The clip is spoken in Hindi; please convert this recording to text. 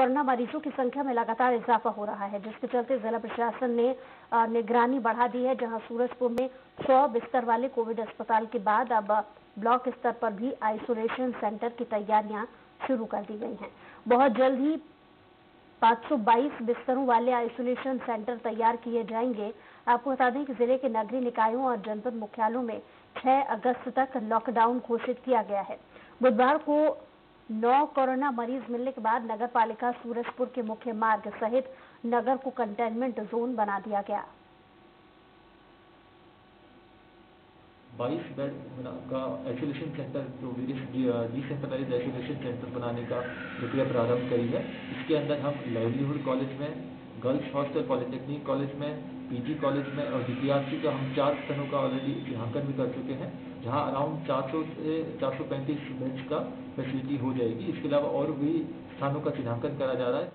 कोरोना मरीजों की संख्या में लगातार इजाफा हो रहा है, जिसके चलते जिला प्रशासन ने निगरानी बढ़ा दी है, जहाँ सूरजपुर में 100 बिस्तर वाले कोविड अस्पताल के बाद अब ब्लॉक स्तर पर भी आइसोलेशन सेंटर की तैयारियाँ शुरू कर दी गई हैं। बहुत जल्द ही 522 बिस्तरों वाले आइसोलेशन सेंटर तैयार किए जाएँगे। आपको बता दें कि ज़िले के नगरीय निकायों और जनपद मुख्यालयों में 6 अगस्त तक लॉकडाउन घोषित किया गया है। बुधवार को नौ कोरोना मरीज़ मिलने के बाद नगर पालिका सूरजपुर के मुख्य मार्ग सहित नगर को कंटेनमेंट जोन बना दिया गया। बाईस बेड का आइसोलेशन सेंटर जो डिसेंट्रलाइज आइसोलेशन सेंटर बनाने का प्रक्रिया प्रारंभ करी है। इसके अंदर हम लाइवलीहुड कॉलेज में गर्ल्स हॉस्टल पॉलिटेक्निक कॉलेज में पीजी कॉलेज में और डीपीआरसी का हम चार स्थानों का ऑलरेडी यहाँकन भी कर चुके हैं, जहाँ अराउंड 400 से चार 435 बेंच का फैसिलिटी हो जाएगी। इसके अलावा और भी स्थानों का चिन्हांकन करा जा रहा है।